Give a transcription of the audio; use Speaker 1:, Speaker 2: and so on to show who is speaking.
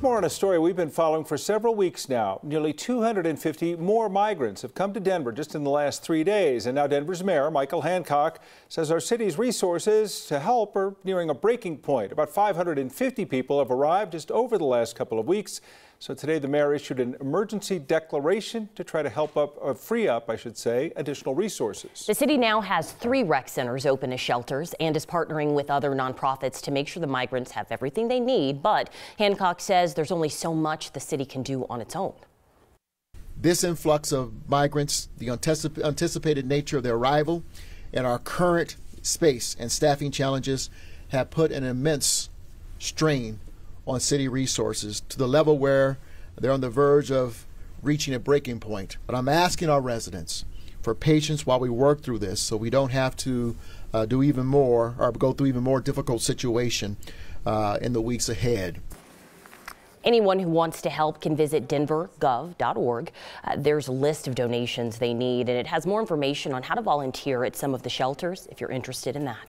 Speaker 1: More on a story we've been following for several weeks now. Nearly 250 more migrants have come to Denver just in the last three days. And now Denver's mayor, Michael Hancock, says our city's resources to help are nearing a breaking point. About 550 people have arrived just over the last couple of weeks. So today the mayor issued an emergency declaration to try to help up, uh, free up, I should say, additional resources.
Speaker 2: The city now has three rec centers open as shelters and is partnering with other nonprofits to make sure the migrants have everything they need. But Hancock says there's only so much the city can do on its own.
Speaker 3: This influx of migrants, the anticipated nature of their arrival, and our current space and staffing challenges have put an immense strain on city resources to the level where they're on the verge of reaching a breaking point. But I'm asking our residents for patience while we work through this so we don't have to uh, do even more or go through even more difficult situation uh, in the weeks ahead.
Speaker 2: Anyone who wants to help can visit denvergov.org. Uh, there's a list of donations they need, and it has more information on how to volunteer at some of the shelters if you're interested in that.